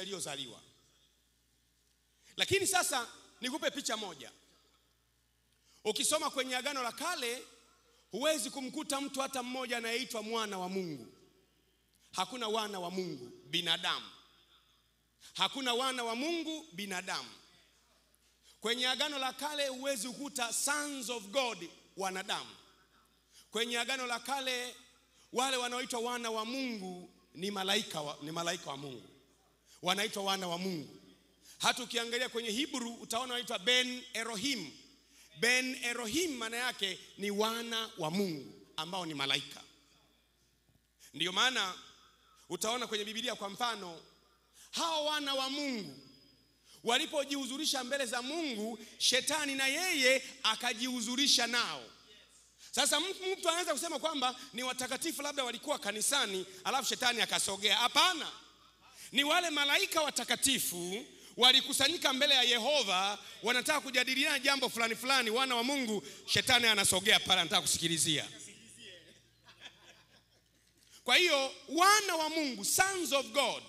yaliyozaliwa. Lakini sasa nikupe picha moja. Ukisoma kwenye Agano la Kale huwezi kumkuta mtu hata mmoja anayeitwa mwana wa Mungu. Hakuna wana wa Mungu binadamu, hakuna wana wa Mungu binadamu. Kwenye Agano la Kale huwezi kukuta sons of God wanadamu. Kwenye Agano la Kale wale wanaoitwa wana wa Mungu ni malaika wa, ni malaika wa Mungu wanaitwa wana wa Mungu. Hata ukiangalia kwenye Hebrew utaona wanaitwa Ben Elohim. Ben Elohim maana yake ni wana wa Mungu ambao ni malaika. Ndiyo maana utaona kwenye Biblia kwa mfano hao wana wa Mungu walipojihudhurisha mbele za Mungu, shetani na yeye akajihudhurisha nao. Sasa mtu anaweza kusema kwamba ni watakatifu, labda walikuwa kanisani, alafu shetani akasogea. Hapana, ni wale malaika watakatifu walikusanyika mbele ya Yehova, wanataka kujadiliana jambo fulani fulani, wana wa Mungu. Shetani anasogea pale, anataka kusikilizia. Kwa hiyo wana wa Mungu, sons of God,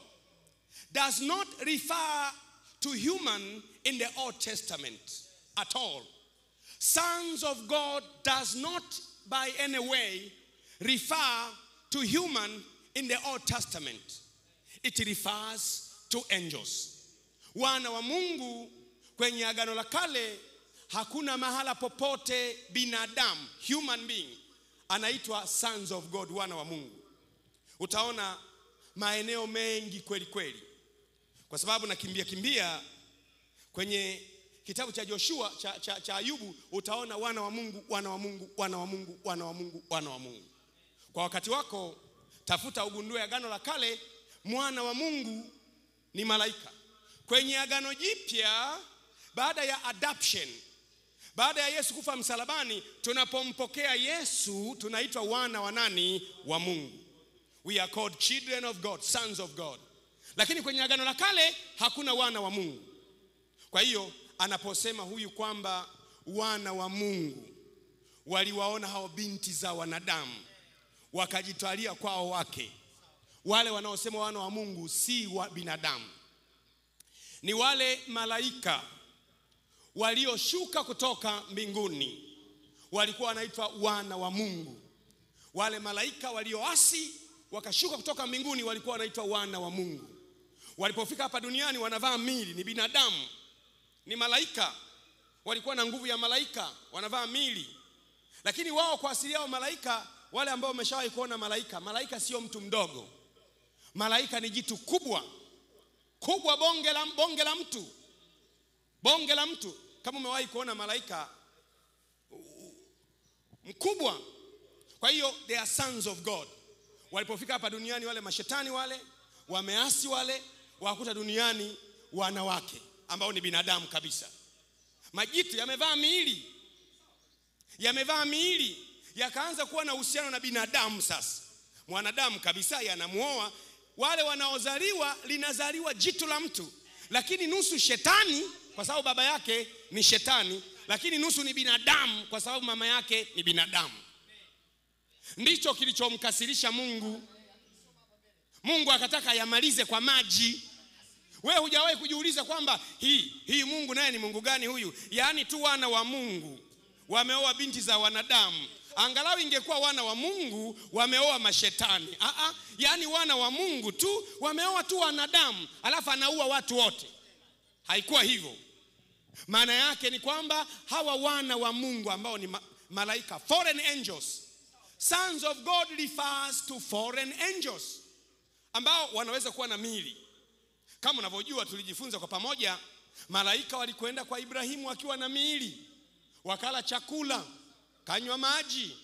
does not refer to human in the Old Testament at all. Sons of God does not by any way refer to human in the Old Testament. It refers to angels. Wana wa Mungu kwenye Agano la Kale hakuna mahala popote binadamu human being anaitwa sons of God, wana wa Mungu. Utaona maeneo mengi kweli kweli, kwa sababu nakimbia kimbia kwenye kitabu cha Joshua cha, cha, cha Ayubu utaona wana wa Mungu, wana wa Mungu, wana wa Mungu, wana wa Mungu, wana wa Mungu. Kwa wakati wako tafuta ugundue Agano la Kale, mwana wa Mungu ni malaika. Kwenye Agano Jipya, baada ya adoption, baada ya Yesu kufa msalabani, tunapompokea Yesu tunaitwa wana wa nani? Wa Mungu. We are called children of God, sons of God. Lakini kwenye Agano la Kale hakuna wana wa Mungu. Kwa hiyo anaposema huyu kwamba wana wa Mungu waliwaona hao binti za wanadamu wakajitwalia kwao wake, wale wanaosema wana wa Mungu si wa binadamu, ni wale malaika walioshuka kutoka mbinguni, walikuwa wanaitwa wana wa Mungu. Wale malaika walioasi wakashuka kutoka mbinguni walikuwa wanaitwa wana wa Mungu. Walipofika hapa duniani wanavaa mili, ni binadamu ni malaika, walikuwa na nguvu ya malaika, wanavaa mili. Lakini wao kwa asili yao malaika, wale ambao wameshawahi kuona malaika, malaika sio mtu mdogo. Malaika ni jitu kubwa kubwa, bonge la, bonge la mtu, bonge la mtu. Kama umewahi kuona malaika mkubwa. Kwa hiyo they are sons of God. Walipofika hapa duniani, wale mashetani wale wameasi, wale wakuta duniani wanawake ambao ni binadamu kabisa. Majitu yamevaa miili, yamevaa miili, yakaanza kuwa na uhusiano na binadamu. Sasa mwanadamu kabisa yanamuoa. Wale wanaozaliwa, linazaliwa jitu la mtu, lakini nusu shetani, kwa sababu baba yake ni shetani, lakini nusu ni binadamu, kwa sababu mama yake ni binadamu. Ndicho kilichomkasirisha Mungu. Mungu akataka yamalize kwa maji. we hujawahi kujiuliza kwamba hii hii Mungu naye ni Mungu gani huyu? Yaani tu wana wa Mungu wameoa binti za wanadamu. Angalau ingekuwa wana wa Mungu wameoa mashetani. Aa, yaani wana wa Mungu tu wameoa tu wanadamu, alafu anaua watu wote. Haikuwa hivyo. Maana yake ni kwamba hawa wana wa Mungu ambao ni ma malaika, foreign angels. Sons of God refers to foreign angels ambao wanaweza kuwa na mili kama unavyojua tulijifunza kwa pamoja, malaika walikwenda kwa Ibrahimu wakiwa na miili, wakala chakula, kanywa maji.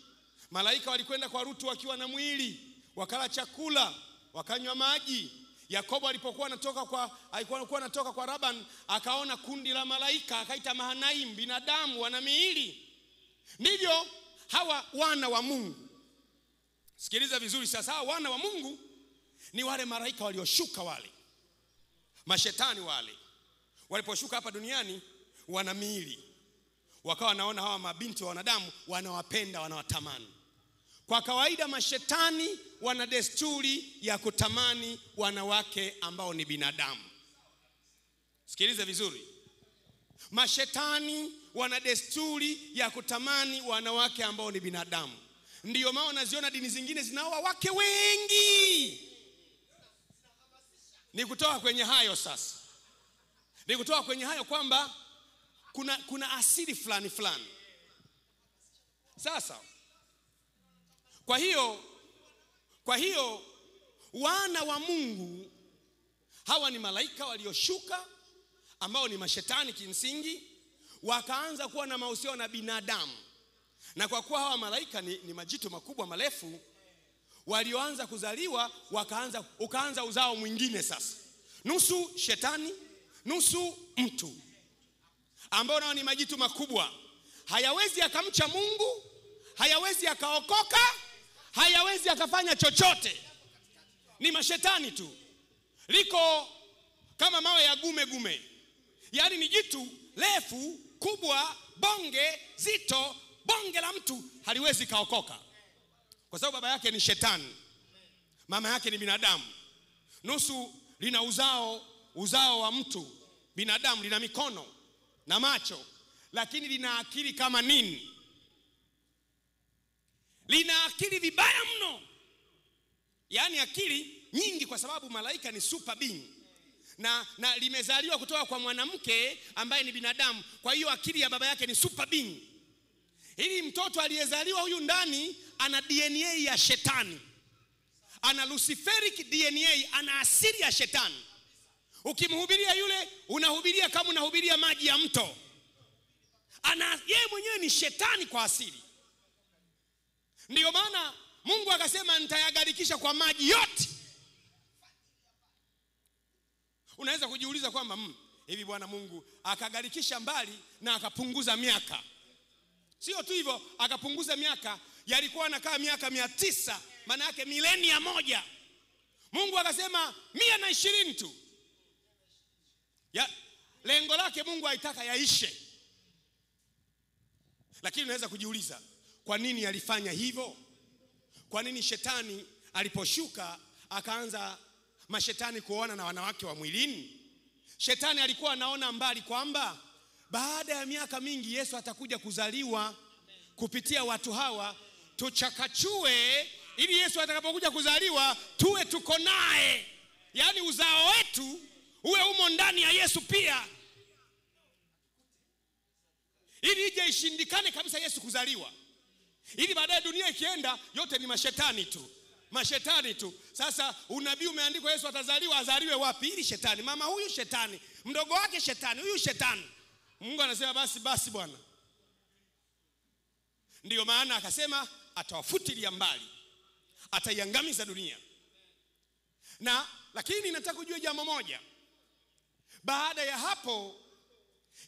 Malaika walikwenda kwa Rutu wakiwa na mwili, wakala chakula, wakanywa maji. Yakobo alipokuwa anatoka kwa alikuwa anatoka kwa Laban, akaona kundi la malaika, akaita Mahanaim, binadamu wana miili. Ndivyo hawa wana wa Mungu. Sikiliza vizuri sasa, hawa wana wa Mungu ni wale malaika walioshuka wale mashetani wale waliposhuka hapa duniani wana miili, wakawa wanaona hawa mabinti wa wanadamu, wanawapenda, wanawatamani. Kwa kawaida mashetani wana desturi ya kutamani wanawake ambao ni binadamu, sikilize vizuri. Mashetani wana desturi ya kutamani wanawake ambao ni binadamu. Ndiyo maana unaziona dini zingine zinaoa wake wengi. Ni kutoka kwenye hayo sasa. Ni kutoka kwenye hayo kwamba kuna, kuna asili fulani fulani. Sasa kwa hiyo kwa hiyo wana wa mungu hawa ni malaika walioshuka ambao ni mashetani kimsingi wakaanza kuwa na mahusiano na binadamu. Na kwa kuwa hawa malaika ni, ni majitu makubwa marefu walioanza kuzaliwa wakaanza ukaanza uzao mwingine sasa. Nusu shetani nusu mtu ambao nao ni majitu makubwa. Hayawezi akamcha mungu hayawezi akaokoka hayawezi akafanya chochote. Ni mashetani tu. Liko kama mawe ya gume gume. Yaani ni jitu refu kubwa bonge zito bonge la mtu haliwezi kaokoka. Kwa sababu baba yake ni shetani. Mama yake ni binadamu. Nusu lina uzao uzao wa mtu. Binadamu lina mikono na macho lakini lina akili kama nini? Lina akili vibaya mno. Yaani akili nyingi kwa sababu malaika ni super being. Na, na limezaliwa kutoka kwa mwanamke ambaye ni binadamu. Kwa hiyo akili ya baba yake ni super being. Ili mtoto aliyezaliwa huyu ndani ana dna ya shetani. Ana luciferic dna ana asili ya shetani ukimhubiria yule unahubiria kama unahubiria maji ya mto. Ana yeye mwenyewe ni shetani kwa asili. Ndiyo maana mungu akasema nitayagarikisha kwa maji yote. Unaweza kujiuliza kwamba mm, hivi bwana mungu akagarikisha mbali na akapunguza miaka? Sio tu hivyo akapunguza miaka yalikuwa anakaa miaka mia tisa maana yake milenia moja. Mungu akasema mia na ishirini tu lengo lake mungu aitaka yaishe. Lakini unaweza kujiuliza kwa nini alifanya hivyo? Kwa nini shetani aliposhuka akaanza mashetani kuoana na wanawake wa mwilini? Shetani alikuwa anaona mbali kwamba baada ya miaka mingi yesu atakuja kuzaliwa kupitia watu hawa tuchakachue ili yesu atakapokuja kuzaliwa tuwe tuko naye. Yaani uzao wetu uwe umo ndani ya yesu pia ili ije ishindikane kabisa yesu kuzaliwa. Ili baadaye dunia ikienda yote ni mashetani tu. Mashetani tu. Sasa unabii umeandikwa yesu atazaliwa azaliwe wapi? Ili shetani. Mama huyu shetani. Mdogo wake shetani. Huyu shetani. Mungu anasema basi basi bwana. Ndiyo maana akasema atawafutilia mbali. Ataiangamiza dunia. Na lakini nataka kujua jambo moja. Baada ya hapo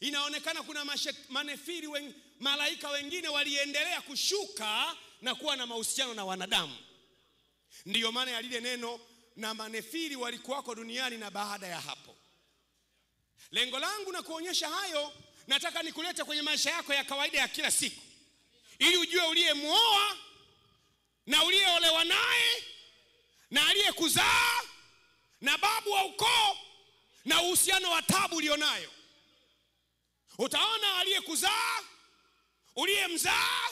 inaonekana kuna mashek, manefiri wen, malaika wengine waliendelea kushuka na kuwa na mahusiano na wanadamu. Ndiyo maana ya lile neno na manefiri walikuwako duniani na baada ya hapo. Lengo langu na kuonyesha hayo nataka nikulete kwenye maisha yako ya kawaida ya kila siku. Ili ujue uliyemwoa na uliyeolewa naye na aliyekuzaa na babu wa ukoo na uhusiano wa tabu ulionayo utaona aliyekuzaa uliyemzaa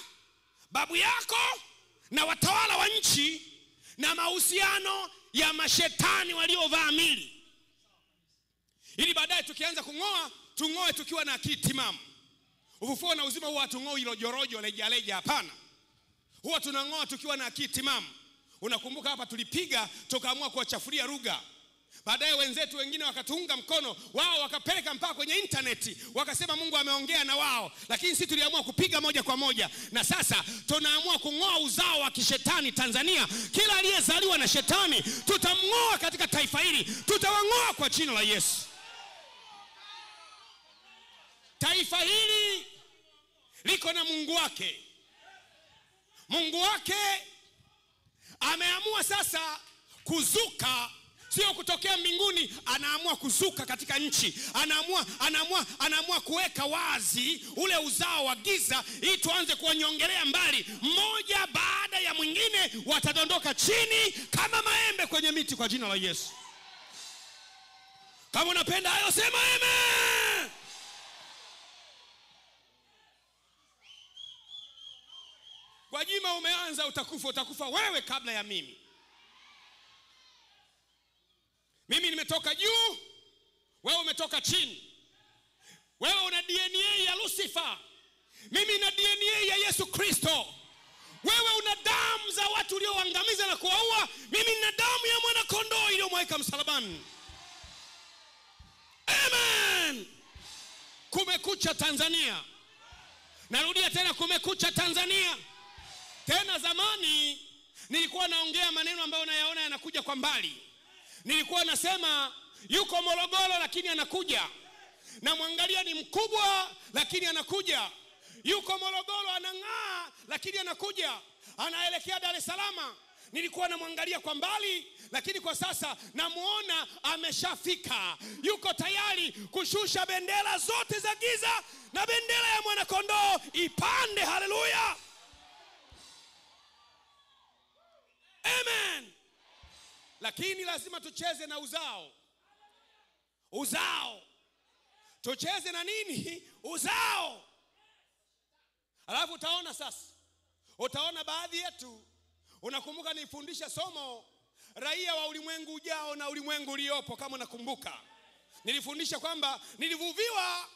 babu yako na watawala wa nchi na mahusiano ya mashetani waliovaa mili. Ili baadaye tukianza kung'oa tung'oe tukiwa na akili timamu. Ufufuo na uzima huwa hatung'oi rojorojo lejaleja hapana. Huwa tunang'oa tukiwa na akili timamu. Unakumbuka hapa tulipiga tukaamua kuwachafuria lugha baadaye wenzetu wengine wakatuunga mkono wao wakapeleka mpaka kwenye intaneti wakasema mungu ameongea na wao. Lakini sisi tuliamua kupiga moja kwa moja. Na sasa tunaamua kung'oa uzao wa kishetani tanzania. Kila aliyezaliwa na shetani tutamng'oa katika taifa hili. Tutawang'oa kwa jina la yesu. Taifa hili liko na mungu wake. Mungu wake ameamua sasa kuzuka sio kutokea mbinguni anaamua kuzuka katika nchi. Anaamua anaamua anaamua kuweka wazi ule uzao wa giza ili tuanze kuwanyongelea mbali. Mmoja baada ya mwingine watadondoka chini kama maembe kwenye miti kwa jina la yesu. Kama unapenda hayo sema amen! Gwajima umeanza utakufa utakufa wewe kabla ya mimi mimi nimetoka juu wewe umetoka chini. Wewe una dna ya lusifa mimi na dna ya yesu kristo. Wewe una damu za watu ulioangamiza na kuwaua. Mimi nina damu ya mwanakondoo iliyomweka msalabani. Amen. Kumekucha tanzania. Narudia tena kumekucha tanzania. Tena zamani nilikuwa naongea maneno ambayo nayaona yanakuja kwa mbali nilikuwa nasema yuko morogoro lakini anakuja. Namwangalia ni mkubwa lakini anakuja. Yuko morogoro anang'aa lakini anakuja. Anaelekea dar es salama nilikuwa namwangalia kwa mbali lakini kwa sasa namwona ameshafika. Yuko tayari kushusha bendera zote za giza na bendera ya mwanakondoo ipande. Haleluya! Amen lakini lazima tucheze na uzao. Uzao. Tucheze na nini? Uzao. Alafu utaona sasa. Utaona baadhi yetu. Unakumbuka nilifundisha somo raia wa ulimwengu ujao na ulimwengu uliopo kama unakumbuka. Nilifundisha kwamba nilivuviwa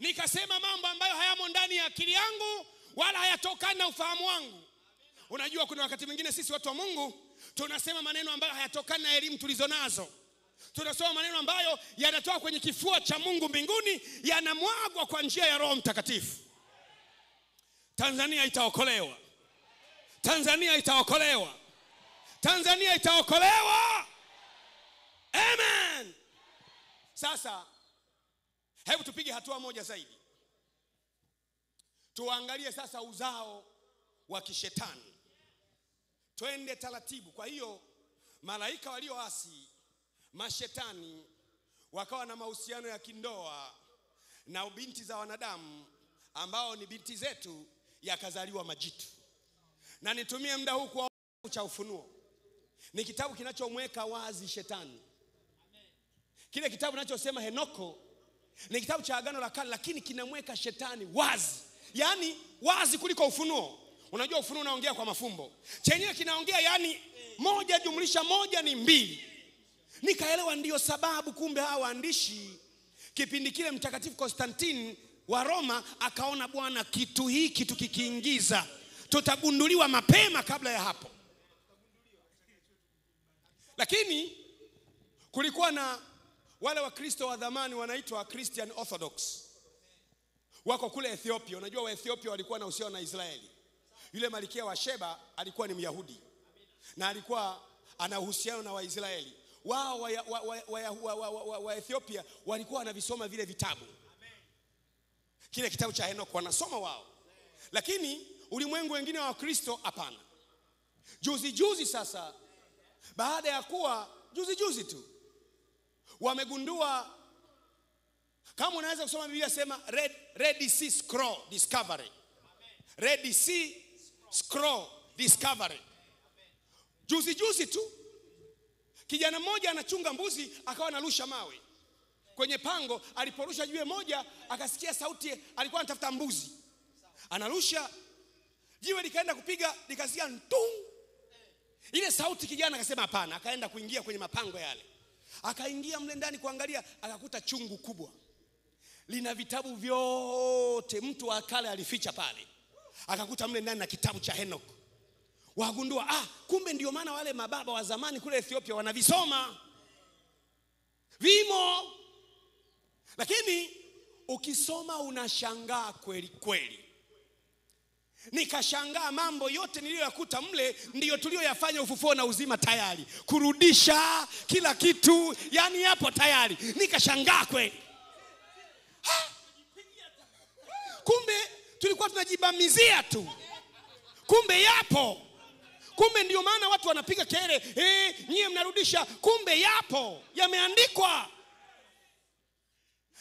nikasema mambo ambayo hayamo ndani ya akili yangu wala hayatokani na ufahamu wangu. Unajua kuna wakati mwingine sisi watu wa mungu tunasema maneno ambayo hayatokani na elimu tulizonazo. Tunasoma maneno ambayo yanatoka kwenye kifua cha mungu mbinguni yanamwagwa kwa njia ya roho mtakatifu. Tanzania itaokolewa. Tanzania itaokolewa. Tanzania itaokolewa. Amen. Sasa hebu tupige hatua moja zaidi. Tuangalie sasa uzao wa kishetani twende taratibu. Kwa hiyo malaika walioasi mashetani wakawa na mahusiano ya kindoa na binti za wanadamu ambao ni binti zetu yakazaliwa majitu. Na nitumie muda huu kwa cha ufunuo. Ni kitabu kinachomweka wazi shetani. Kile kitabu kinachosema henoko ni kitabu cha agano la kale lakini kinamweka shetani wazi. Yaani wazi kuliko ufunuo unajua ufunuo unaongea kwa mafumbo. Chenyewe kinaongea yani moja jumlisha moja ni mbili. Nikaelewa ndiyo sababu kumbe hawa waandishi kipindi kile mtakatifu konstantini wa roma akaona bwana kitu hiki tukikiingiza tutagunduliwa mapema kabla ya hapo. Lakini kulikuwa na wale wakristo wa zamani wanaitwa christian orthodox. Wako kule ethiopia. Unajua waethiopia walikuwa na uhusiano na israeli yule malikia wa sheba alikuwa ni myahudi. Na alikuwa ana uhusiano na waisraeli. Wao Waethiopia wa, wa, wa, wa, wa, walikuwa wanavisoma vile vitabu. Kile kitabu cha henoko wanasoma wao. Lakini ulimwengu wengine wa wakristo hapana. Juzi juzi sasa baada ya kuwa juzi juzi tu wamegundua kama unaweza kusoma biblia sema red, red sea scroll discovery. Red sea scroll discovery. Juzi juzi tu kijana mmoja anachunga mbuzi akawa anarusha mawe. Kwenye pango aliporusha jiwe moja akasikia sauti alikuwa anatafuta mbuzi. Anarusha jiwe likaenda kupiga likasikia ntung. Ile sauti kijana akasema hapana akaenda kuingia kwenye mapango yale. Akaingia mle ndani kuangalia akakuta chungu kubwa. Lina vitabu vyote mtu wa kale alificha pale akakuta mle ndani na kitabu cha henok. Wagundua ah kumbe ndio maana wale mababa wa zamani kule ethiopia wanavisoma. Vimo. Lakini ukisoma unashangaa kweli kweli. Nikashangaa mambo yote niliyoyakuta mle ndiyo tuliyoyafanya ufufuo na uzima tayari. Kurudisha kila kitu yani yapo tayari. Nikashangaa kweli Ha! kumbe tulikuwa tunajibamizia tu. Kumbe yapo. Kumbe ndio maana watu wanapiga kelele eh, nyie mnarudisha. Kumbe yapo yameandikwa.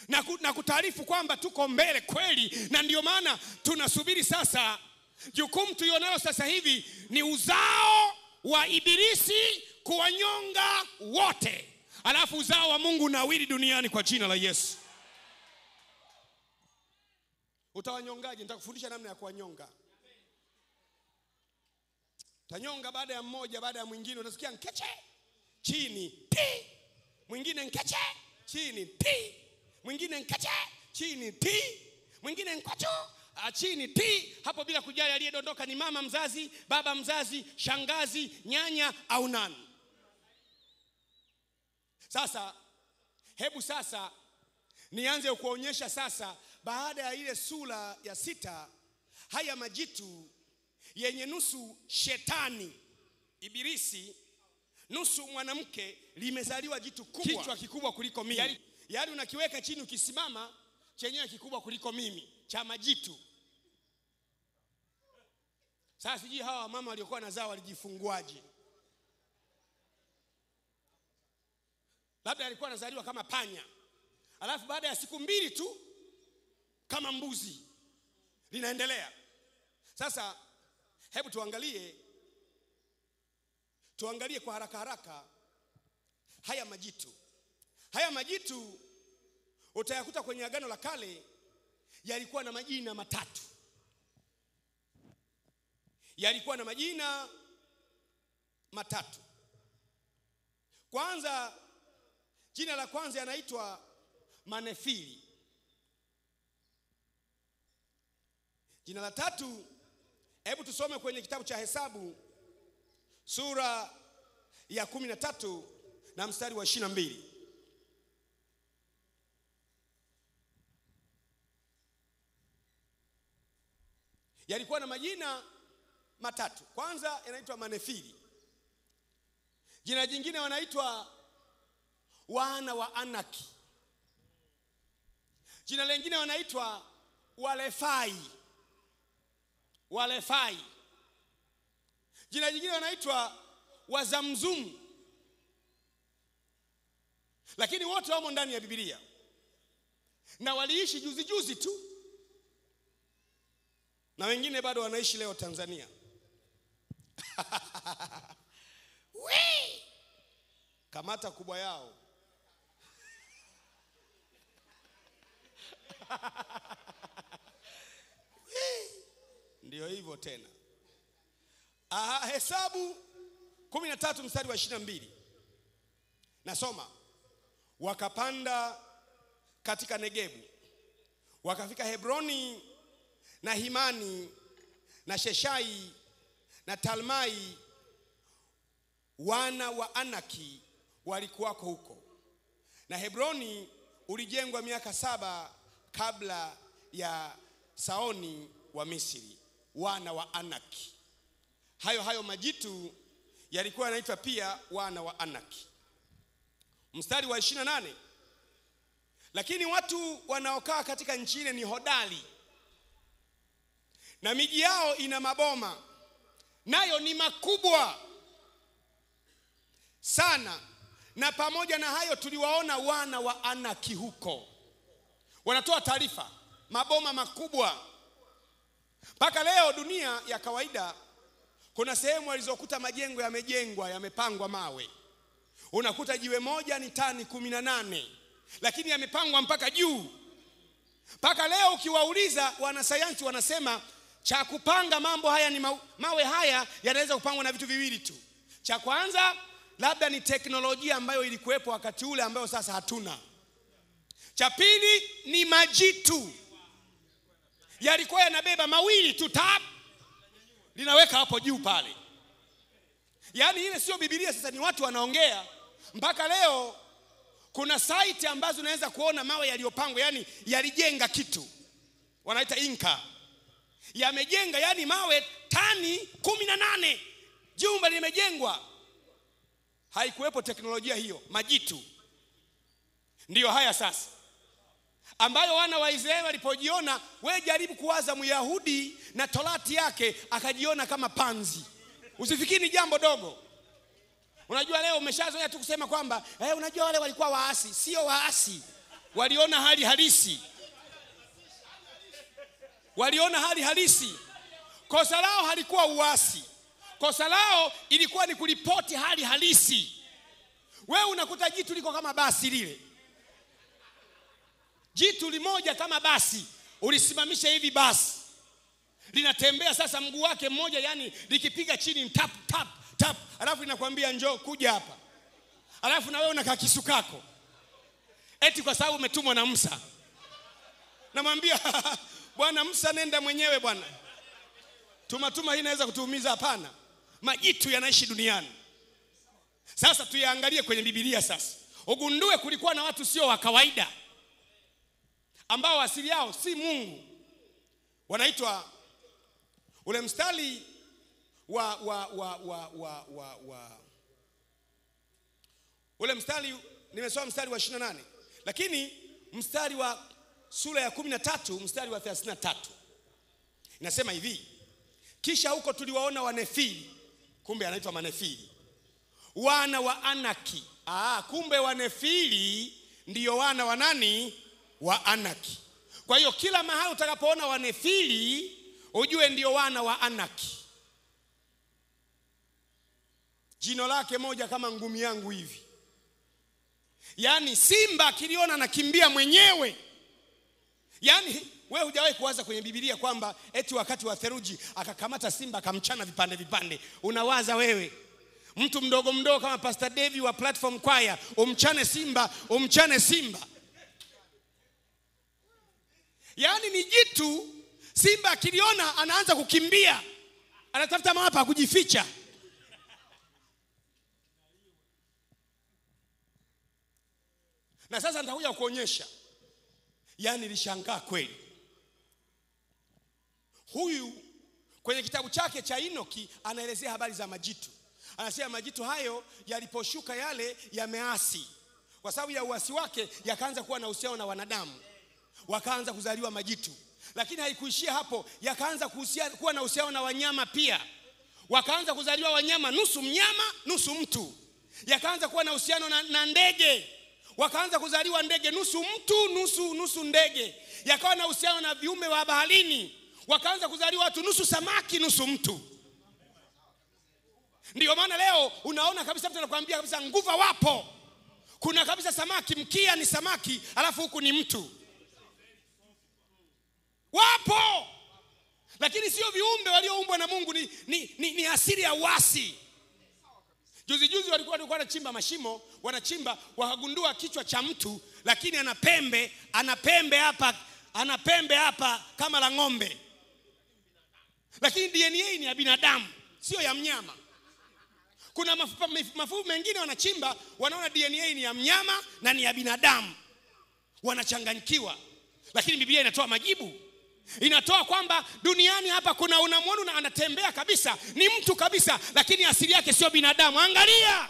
Na, ku, na kutaarifu kwamba tuko mbele kweli na ndio maana tunasubiri sasa. Jukumu tulionalo sasa hivi ni uzao wa ibilisi kuwanyonga wote. Alafu uzao wa mungu nawili duniani kwa jina la yesu utawanyongaje? Nitakufundisha namna ya kuwanyonga. Tanyonga baada ya mmoja baada ya mwingine unasikia nkeche chini ti. Mwingine nkeche chini ti. Mwingine nkeche chini ti. Mwingine nkwacho ah, chini ti. Hapo bila kujali aliyedondoka ni mama mzazi baba mzazi shangazi nyanya au nani. Sasa hebu sasa nianze kuonyesha sasa baada ya ile sura ya sita haya majitu yenye nusu shetani ibilisi nusu mwanamke limezaliwa jitu kubwa. Kichwa kikubwa kuliko mimi. Yaani, yaani unakiweka chini ukisimama chenyewe kikubwa kuliko mimi. Cha majitu. Sasa sijui hawa wamama waliokuwa nazaa walijifunguaje? Labda alikuwa anazaliwa kama panya. Alafu baada ya siku mbili tu kama mbuzi. Linaendelea. Sasa hebu tuangalie tuangalie kwa haraka haraka haya majitu. Haya majitu utayakuta kwenye agano la kale yalikuwa na majina matatu. Yalikuwa na majina matatu. Kwanza jina la kwanza yanaitwa manefili jina la tatu hebu tusome kwenye kitabu cha hesabu sura ya kumi na tatu na mstari wa ishirini na mbili. Yalikuwa na majina matatu. Kwanza yanaitwa manefili. Jina jingine wanaitwa wana wa anaki. Jina lingine wanaitwa walefai walefai. Jina jingine wanaitwa wazamzumu lakini wote wamo ndani ya Biblia. Na waliishi juzi juzi tu. Na wengine bado wanaishi leo tanzania. Wee! kamata kubwa yao ndiyo hivyo tena. Aha, hesabu kumi na tatu mstari wa ishiri na mbili. Nasoma. Wakapanda katika negebu wakafika hebroni na himani na sheshai na talmai. Wana wa anaki walikuwako huko. Na hebroni ulijengwa miaka saba kabla ya saoni wa misri wana wa anaki hayo hayo majitu yalikuwa yanaitwa pia wana wa anaki mstari wa 28 lakini watu wanaokaa katika nchi ile ni hodari. Na miji yao ina maboma. Nayo ni makubwa sana. Na pamoja na hayo tuliwaona wana wa anaki huko. Wanatoa taarifa. Maboma makubwa mpaka leo dunia ya kawaida kuna sehemu walizokuta majengo yamejengwa yamepangwa mawe. Unakuta jiwe moja ni tani kumi na nane lakini yamepangwa mpaka juu. Mpaka leo ukiwauliza wanasayansi wanasema cha kupanga mambo haya ni mawe haya yanaweza kupangwa na vitu viwili tu. Cha kwanza labda ni teknolojia ambayo ilikuwepo wakati ule ambayo sasa hatuna. Cha pili ni majitu yalikuwa yanabeba mawili tu tap linaweka hapo juu pale. Yaani ile sio bibilia sasa ni watu wanaongea. Mpaka leo kuna saiti ambazo unaweza kuona mawe yaliyopangwa yani yalijenga kitu. Wanaita inka yamejenga yani mawe tani kumi na nane. Jumba limejengwa. Haikuwepo teknolojia hiyo majitu. Ndiyo haya sasa ambayo wana wa Israeli walipojiona, we jaribu kuwaza Myahudi na torati yake akajiona kama panzi. Usifikiri ni jambo dogo. Unajua leo umeshazoea tu kusema kwamba eh, unajua wale walikuwa waasi. Sio waasi, waliona hali halisi, waliona hali halisi. Kosa lao halikuwa uasi, kosa lao ilikuwa ni kuripoti hali halisi. wewe unakuta jitu liko kama basi lile jitu limoja kama basi ulisimamisha hivi basi. Linatembea sasa mguu wake mmoja yani likipiga chini tap tap tap. Alafu linakwambia njoo kuja hapa. Alafu na wewe una kakisu kako. Eti kwa sababu umetumwa na msa namwambia bwana msa nenda mwenyewe bwana. Tumatuma hii inaweza kutuumiza? Hapana. Majitu yanaishi duniani. Sasa tuyaangalie kwenye bibilia sasa. Ugundue kulikuwa na watu sio wa kawaida ambao asili yao si mungu. Wanaitwa ule mstari wa wa wa wa wa wa, wa. Ule mstari nimesoma mstari wa 28 lakini mstari wa sura ya 13 mstari wa 33 inasema hivi. Kisha huko tuliwaona wanefili. Kumbe anaitwa manefili. Wana wa anaki. Aa, kumbe wanefili ndiyo wana wa nani wa anaki kwa hiyo kila mahali utakapoona wanefili ujue ndio wana wa anaki jino lake moja kama ngumi yangu hivi. Yaani simba akiliona anakimbia mwenyewe. Yaani wewe hujawahi kuwaza kwenye Biblia kwamba eti wakati wa theruji akakamata simba akamchana vipande vipande. Unawaza wewe? Mtu mdogo mdogo kama pastor Davi wa platform kwaya umchane simba umchane simba yaani ni jitu simba akiliona anaanza kukimbia. Anatafuta mahali pa kujificha. Na sasa nitakuja kuonyesha yaani lishangaa kweli. Huyu kwenye kitabu chake cha inoki anaelezea habari za majitu. Anasema majitu hayo yaliposhuka yale yameasi. Kwa sababu ya uasi wake yakaanza kuwa na uhusiano na wanadamu wakaanza kuzaliwa majitu. Lakini haikuishia hapo yakaanza kuwa na uhusiano na wanyama pia. Wakaanza kuzaliwa wanyama nusu mnyama nusu mtu. Yakaanza kuwa na uhusiano na, na ndege. Wakaanza kuzaliwa ndege nusu mtu nusu nusu ndege. Yakawa na uhusiano na viumbe wa baharini. Wakaanza kuzaliwa watu nusu samaki nusu mtu. Ndiyo maana leo unaona kabisa mtu anakuambia kabisa nguva wapo kuna kabisa samaki mkia ni samaki alafu huku ni mtu wapo. Lakini sio viumbe walioumbwa na mungu ni, ni, ni, ni asili ya wasi. juzi juzi walikuwa walikuwa wanachimba mashimo wanachimba wakagundua kichwa cha mtu lakini ana pembe ana pembe hapa ana pembe hapa kama la ng'ombe. Lakini dna ni ya binadamu sio ya mnyama. Kuna mafuu mengine wanachimba wanaona dna ni ya mnyama na ni ya binadamu. Wanachanganyikiwa. Lakini biblia inatoa majibu inatoa kwamba duniani hapa kuna unamwona na anatembea kabisa ni mtu kabisa lakini asili yake sio binadamu. Angalia!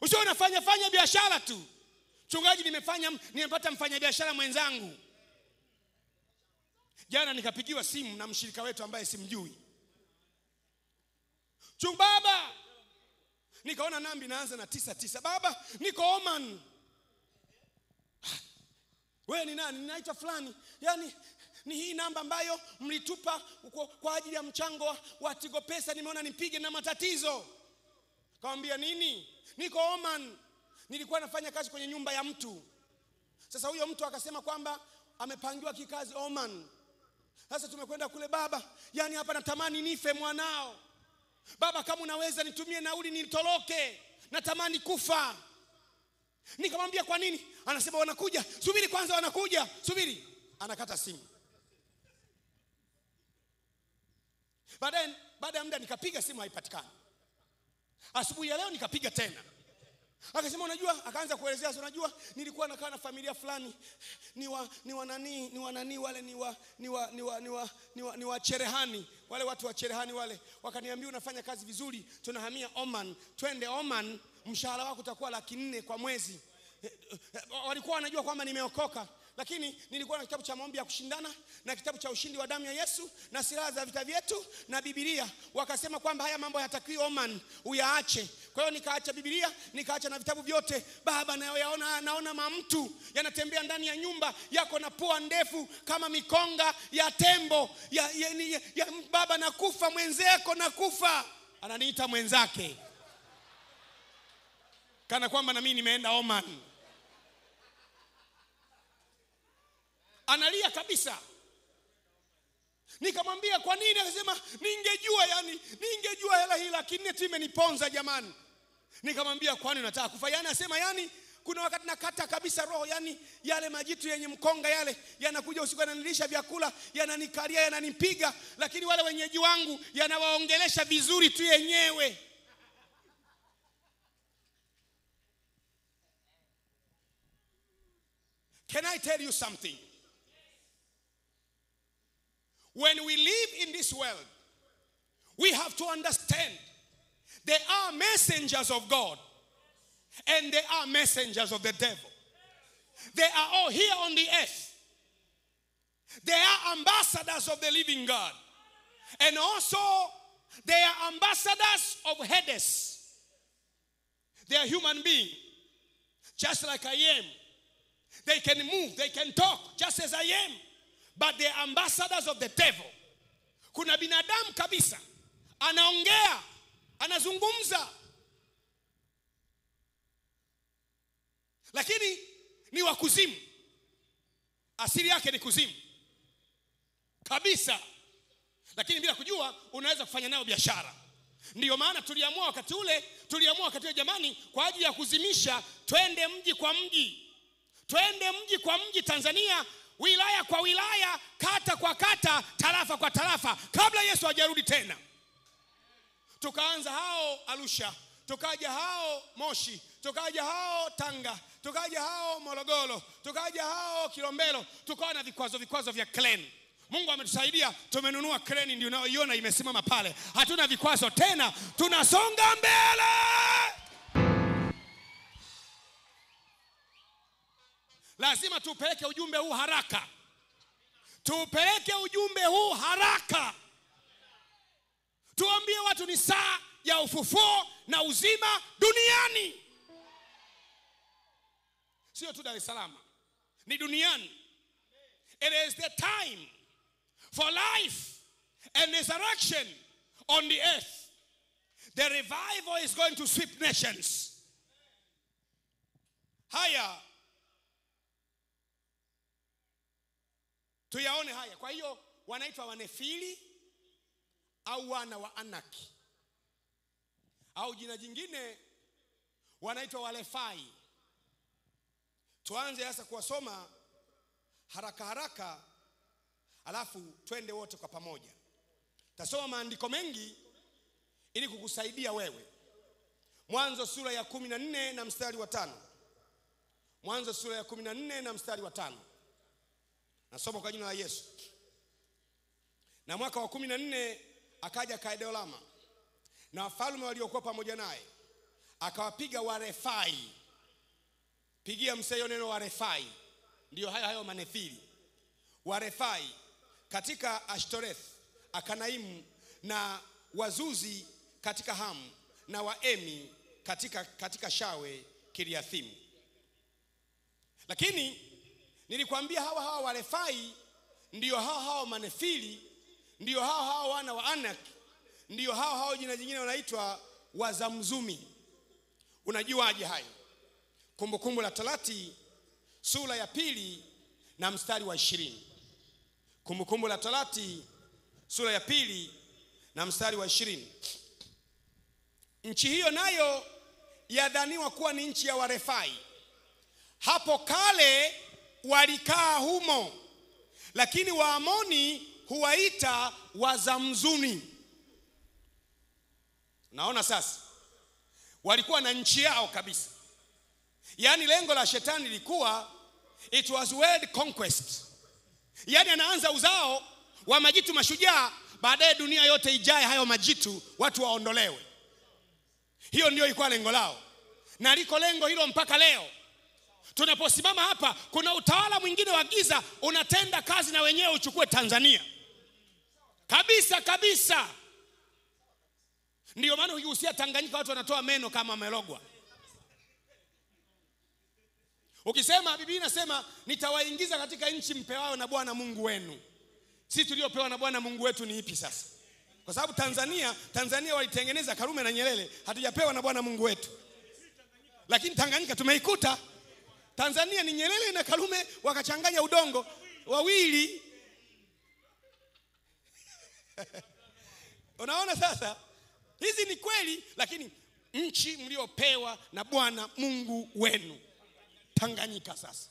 Usio unafanya fanya biashara tu. Mchungaji nimefanya nimepata mfanyabiashara mwenzangu. Jana nikapigiwa simu na mshirika wetu ambaye simjui. Chung baba! Nikaona nambi naanza na tisa tisa. Baba niko oman wewe ni nani? Ninaitwa fulani. Yaani ni hii namba ambayo mlitupa kwa, kwa ajili ya mchango wa, tigo pesa. Nimeona nipige na matatizo. Kawambia nini? Niko oman. Nilikuwa nafanya kazi kwenye nyumba ya mtu. Sasa huyo mtu akasema kwamba amepangiwa kikazi oman. Sasa tumekwenda kule baba yaani hapa natamani nife mwanao. Baba kama unaweza nitumie nauli nitoroke. Natamani kufa nikamwambia kwa nini? Anasema wanakuja. Subiri kwanza wanakuja. Subiri. Anakata simu. Baadaye baada ya muda nikapiga simu haipatikani. Asubuhi ya leo nikapiga tena. Akasema unajua akaanza kuelezea unajua nilikuwa nakaa na familia fulani. Ni wa ni wa nani ni wa nani wale ni wa ni wa ni wa ni wa ni wa, ni wa cherehani. Wale watu wa cherehani wale. Wakaniambia unafanya kazi vizuri. Tunahamia Oman. Twende Oman mshahara wako utakuwa laki nne kwa mwezi walikuwa wanajua kwamba nimeokoka lakini nilikuwa na kitabu cha maombi ya kushindana na kitabu cha ushindi wa damu ya Yesu na silaha za vita vyetu na Biblia. Wakasema kwamba haya mambo hayatakiwi Oman, uyaache. Kwa hiyo nikaacha Biblia, nikaacha na vitabu vyote. Baba, nayoyaona naona mamtu yanatembea ndani ya nyumba yako na pua ndefu kama mikonga ya tembo ya, ya, ya, ya, baba, nakufa mwenzeko, nakufa. Ananiita mwenzake kana kwamba na mimi nimeenda Oman. Analia kabisa. Nikamwambia kwa nini? Akasema ningejua, yani ningejua hela hii laki nne imeniponza jamani. Nikamwambia kwani unataka kufa? Yani asema yani kuna wakati nakata kabisa roho, yani yale majitu yenye mkonga yale yanakuja usiku, yananilisha vyakula, yananikalia, yananipiga, lakini wale wenyeji wangu yanawaongelesha vizuri tu yenyewe. Can I tell you something? When we live in this world, we have to understand there are messengers of God and there are messengers of the devil. They are all here on the earth. They are ambassadors of the living God. And also, they are ambassadors of Hades. They are human beings, just like I am. They can move, they can talk, just as I am. But they are ambassadors of the devil. Kuna binadamu kabisa anaongea, anazungumza, lakini ni wa kuzimu. Asili yake ni kuzimu kabisa, lakini bila kujua unaweza kufanya nayo biashara. Ndiyo maana tuliamua wakati ule, tuliamua wakati ule, jamani, kwa ajili ya kuzimisha, twende mji kwa mji, twende mji kwa mji Tanzania, wilaya kwa wilaya, kata kwa kata, tarafa kwa tarafa, kabla Yesu hajarudi tena. Tukaanza hao Arusha, tukaja hao Moshi, tukaja hao Tanga, tukaja hao Morogoro, tukaja hao Kilombero, tukawa na vikwazo vikwazo vya kleni Mungu ametusaidia, tumenunua kreni, ndio unayoiona imesimama pale. Hatuna vikwazo tena, tunasonga mbele. Lazima tupeleke ujumbe huu haraka, tupeleke ujumbe huu haraka, tuambie watu ni saa ya ufufuo na uzima duniani, sio tu Dar es Salaam, ni duniani. It is the time for life and resurrection on the earth. The revival is going to sweep nations. Haya, tuyaone haya. Kwa hiyo wanaitwa wanefili au wana wa Anaki, au jina jingine wanaitwa walefai. Tuanze sasa kuwasoma haraka haraka, alafu twende wote kwa pamoja. Tasoma maandiko mengi ili kukusaidia wewe. Mwanzo sura ya kumi na nne na mstari wa tano. Mwanzo sura ya kumi na nne na mstari wa tano. Nasoma kwa jina la Yesu. Na mwaka wa kumi na nne akaja Kaedolama na wafalme waliokuwa pamoja naye, akawapiga Warefai. Pigia mseyo neno Warefai, ndiyo hayo hayo manefili. Warefai katika Ashtoreth, Akanaimu na Wazuzi katika Hamu na Waemi katika, katika Shawe Kiriathimu. Lakini nilikwambia hawa hawa Warefai ndiyo hawa hawa manefili, ndio hawa hawa wana wa Anak, ndiyo hawa hawa jina jingine wanaitwa Wazamzumi. Unajuaje hayo? Kumbukumbu la Torati sura ya pili na mstari wa ishirini. Kumbukumbu la Torati sura ya pili na mstari wa ishirini. Nchi hiyo nayo yadhaniwa kuwa ni nchi ya Warefai. Hapo kale walikaa humo, lakini Waamoni huwaita Wazamzuni. Naona sasa walikuwa na nchi yao kabisa. Yaani lengo la shetani lilikuwa it was world conquest. Yaani anaanza uzao wa majitu mashujaa, baadaye dunia yote ijae hayo majitu, watu waondolewe. Hiyo ndio ilikuwa lengo lao, na liko lengo hilo mpaka leo. Tunaposimama hapa, kuna utawala mwingine wa giza unatenda kazi na wenyewe uchukue Tanzania kabisa kabisa. ndio maana ukihusia Tanganyika watu wanatoa meno kama wamerogwa. Ukisema Biblia inasema nitawaingiza katika nchi mpewao na Bwana Mungu wenu. Sisi tuliopewa na Bwana Mungu wetu ni ipi sasa? Kwa sababu Tanzania, Tanzania walitengeneza Karume na Nyerere, hatujapewa na Bwana Mungu wetu. lakini Tanganyika tumeikuta. Tanzania ni Nyerere na Karume wakachanganya udongo wawili. Unaona sasa, hizi ni kweli, lakini nchi mliopewa na Bwana Mungu wenu Tanganyika sasa,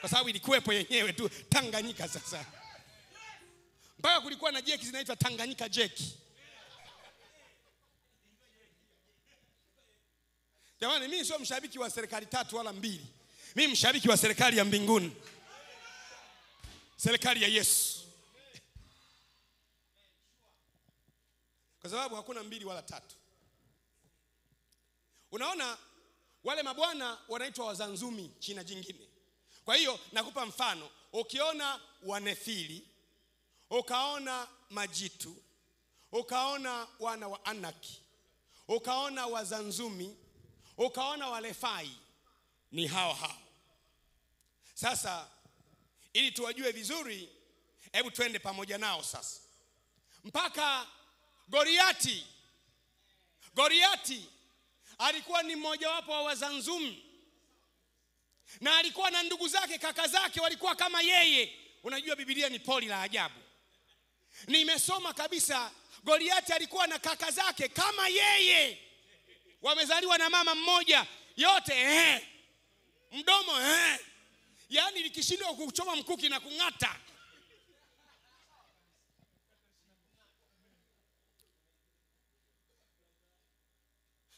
kwa sababu ilikuwepo yenyewe tu Tanganyika sasa, mpaka kulikuwa na jeki zinaitwa Tanganyika jeki. Jamani, mimi sio mshabiki wa serikali tatu wala mbili. Mimi mshabiki wa serikali ya mbinguni, serikali ya Yesu, kwa sababu hakuna mbili wala tatu. Unaona, wale mabwana wanaitwa wazanzumi China jingine. Kwa hiyo nakupa mfano, ukiona wanefili, ukaona majitu, ukaona wana wa Anaki, ukaona wazanzumi, ukaona walefai, ni hao hao. Sasa ili tuwajue vizuri, hebu twende pamoja nao sasa mpaka Goliati. goriati alikuwa ni mmojawapo wa wazanzumi na alikuwa na ndugu zake, kaka zake walikuwa kama yeye. Unajua Biblia ni poli la ajabu. Nimesoma kabisa, Goliati alikuwa na kaka zake kama yeye, wamezaliwa na mama mmoja, yote eh, mdomo eh, yaani likishindwa kuchoma mkuki na kung'ata.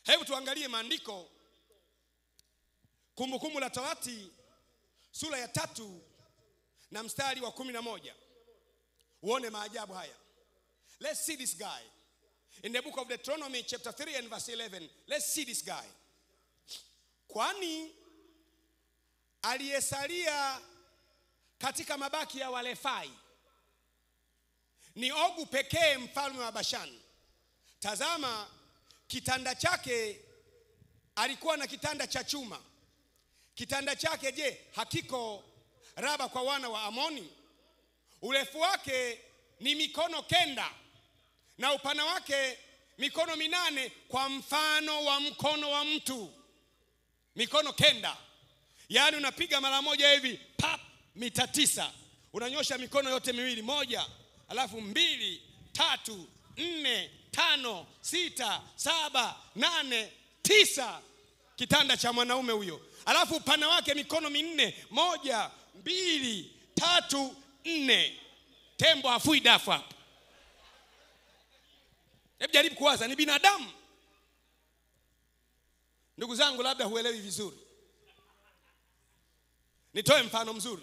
Hebu tuangalie maandiko Kumbukumbu la Torati sura ya tatu na mstari wa kumi na moja uone maajabu haya. Let's see this guy in the book of Deuteronomy chapter 3 and verse 11. Let's see this guy. Kwani aliyesalia katika mabaki ya Warefai ni Ogu pekee mfalme wa Bashani. Tazama, kitanda chake alikuwa na kitanda cha chuma. Kitanda chake je, hakiko raba kwa wana wa Amoni? Urefu wake ni mikono kenda na upana wake mikono minane, kwa mfano wa mkono wa mtu. Mikono kenda, yaani unapiga mara moja hivi pap, mita tisa. Unanyosha mikono yote miwili, moja alafu mbili, tatu, nne, tano, sita, saba, nane, tisa. Kitanda cha mwanaume huyo, alafu upana wake mikono minne, moja, mbili, tatu, nne. Tembo hafui dafu. Hebu jaribu kuwaza, ni binadamu. Ndugu zangu, labda huelewi vizuri. Nitoe mfano mzuri.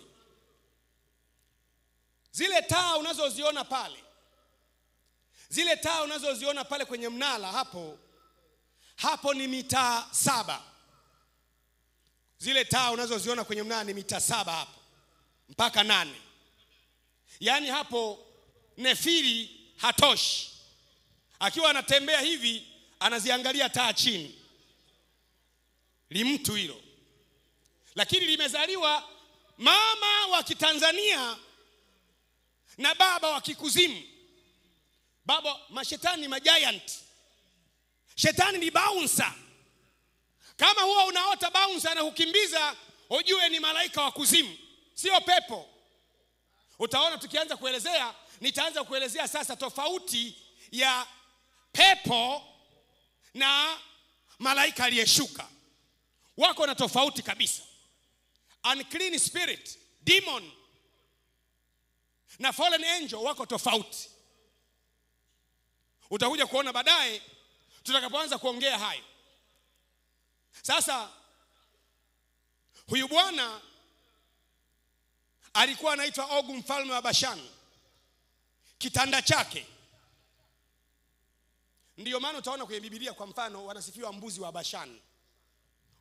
Zile taa unazoziona pale, zile taa unazoziona pale kwenye mnala hapo, hapo ni mita saba. Zile taa unazoziona kwenye mnala ni mita saba hapo mpaka nane. Yaani hapo nefiri hatoshi, akiwa anatembea hivi anaziangalia taa chini, limtu hilo, lakini limezaliwa mama wa Kitanzania na baba wa kikuzimu. Baba mashetani ni majiant, shetani ni baunsa Kama huwa unaota baunsa na kukimbiza, ujue ni malaika wa kuzimu, sio pepo. Utaona tukianza kuelezea, nitaanza kuelezea sasa tofauti ya pepo na malaika aliyeshuka. Wako na tofauti kabisa. Unclean spirit, demon na fallen angel wako tofauti. Utakuja kuona baadaye tutakapoanza kuongea hayo. Sasa huyu bwana alikuwa anaitwa Ogu mfalme wa Bashani. Kitanda chake ndiyo maana utaona kwenye bibilia kwa mfano wanasifiwa mbuzi wa Bashani,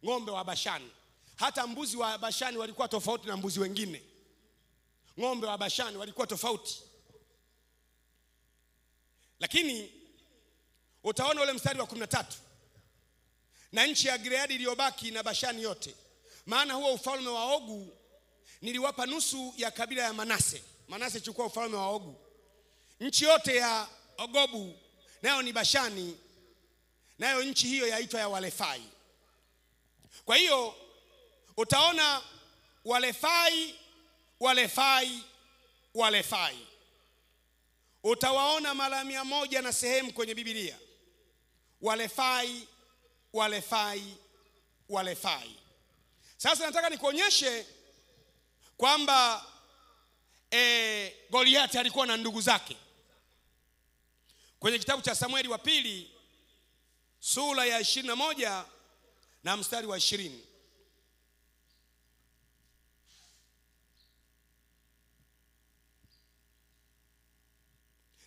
ng'ombe wa Bashani. Hata mbuzi wa Bashani walikuwa tofauti na mbuzi wengine. Ng'ombe wa Bashani walikuwa tofauti, lakini utaona ule mstari wa kumi na tatu na nchi ya Gileadi iliyobaki na Bashani yote, maana huo ufalme wa Ogu niliwapa nusu ya kabila ya Manase. Manase chukua ufalme wa Ogu. Nchi yote ya Ogobu nayo ni Bashani, nayo nchi hiyo yaitwa ya Walefai. kwa hiyo utaona walefai walefai walefai utawaona mara mia moja na sehemu kwenye bibilia walefai walefai walefai sasa nataka nikuonyeshe kwamba e, goliati alikuwa na ndugu zake. Kwenye kitabu cha samueli wa pili sura ya ishirini na moja na mstari wa ishirini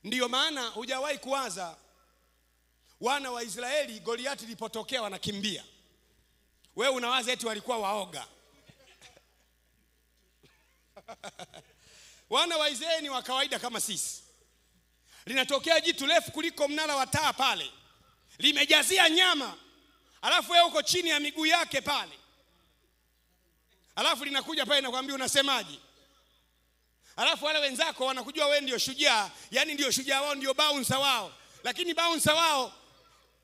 ndiyo maana hujawahi kuwaza wana wa israeli goliati ilipotokea wanakimbia. Wewe unawaza eti walikuwa waoga? Wana wa israeli ni wa kawaida kama sisi. Linatokea jitu refu kuliko mnara wa taa pale. Limejazia nyama alafu wewe uko chini ya miguu yake pale. Alafu linakuja pale nakwambia unasemaje alafu wale wenzako wanakujua wewe ndio shujaa. Yani ndio shujaa wao ndio baunsa wao. Lakini baunsa wao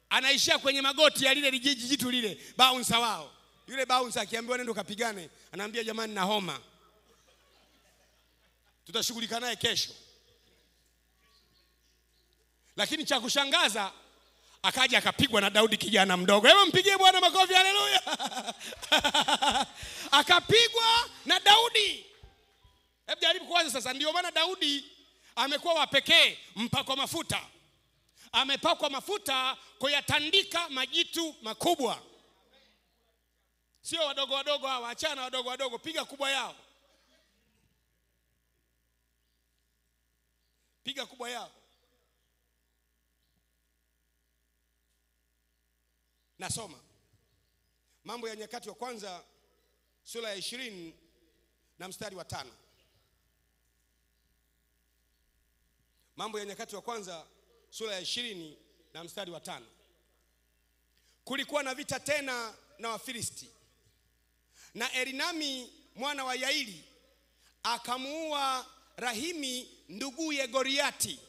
anaishia kwenye magoti ya lile lijiji jitu lile baunsa wao. Yule baunsa akiambiwa nenda kapigane anaambia jamani na homa. Tutashughulika naye kesho. Lakini cha kushangaza akaja akapigwa na daudi kijana mdogo. Hebu mpigie bwana makofi haleluya. Akapigwa na daudi hebu jaribu kwanza sasa. Ndio maana daudi amekuwa wa pekee mpakwa mafuta. Amepakwa mafuta kuyatandika majitu makubwa. Sio wadogo wadogo hawa achana wadogo wadogo piga kubwa yao. Piga kubwa yao. Nasoma. Mambo ya nyakati wa kwanza sura ya ishirini na mstari wa tano mambo ya nyakati wa kwanza sura ya ishirini na mstari wa tano. Kulikuwa na vita tena na wafilisti. Na erinami mwana wa yaili akamuua rahimi nduguye goriati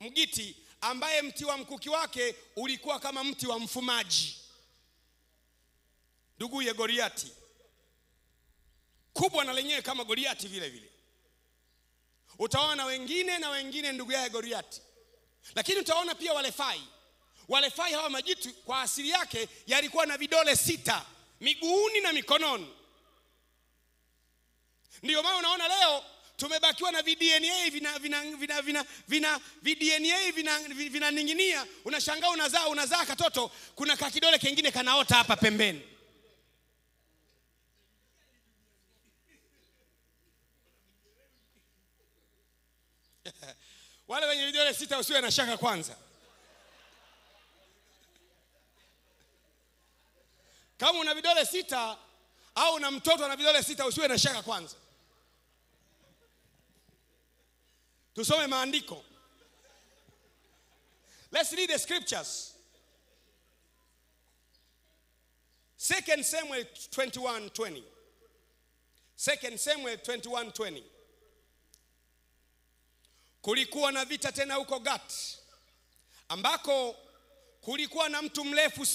mgiti ambaye mti wa mkuki wake ulikuwa kama mti wa mfumaji. Nduguye goriati. Kubwa na lenyewe kama goriati vile vile utaona wengine na wengine ndugu yake goriati lakini utaona pia walefai. Walefai hawa majitu kwa asili yake yalikuwa na vidole sita miguuni na mikononi. Ndiyo maana unaona leo tumebakiwa na vdna vina vina vina vina vina vdna vina vinaning'inia. Unashangaa unazaa unazaa katoto. Kuna kakidole kengine kanaota hapa pembeni wale wenye vidole sita usiwe na shaka kwanza. Kama una vidole sita au na mtoto ana vidole sita usiwe na shaka kwanza. Tusome maandiko. Let's read the scriptures. Second samuel 21 20 second samuel 21 20 kulikuwa na vita tena huko Gati ambako kulikuwa na mtu mrefu